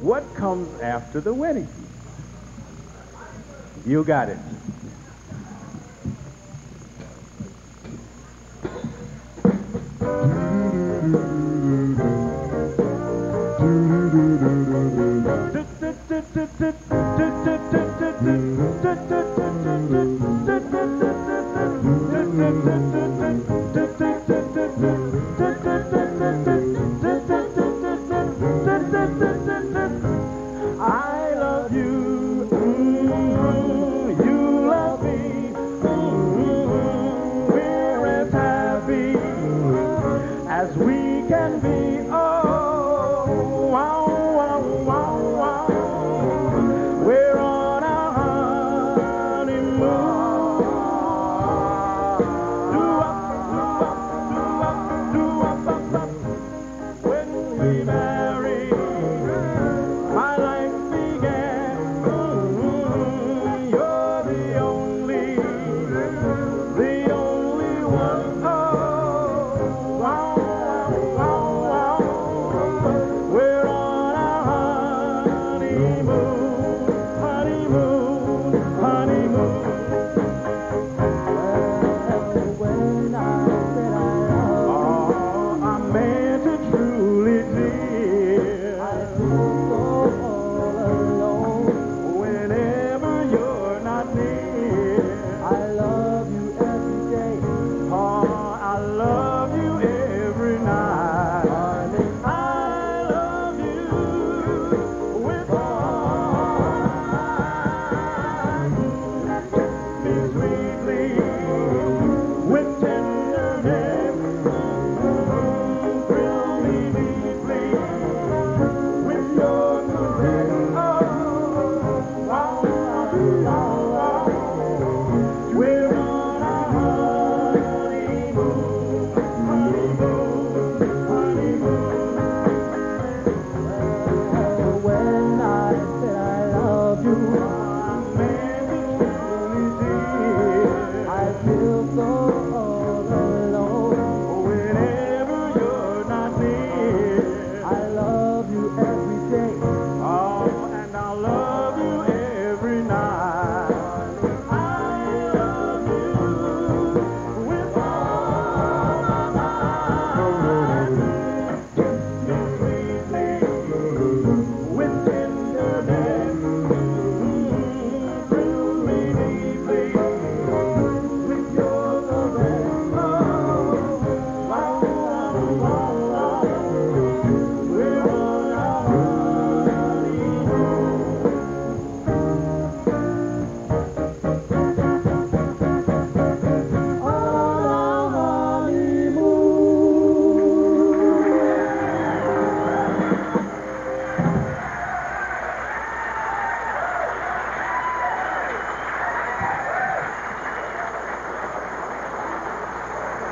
What comes after the wedding? You got it. as we can be.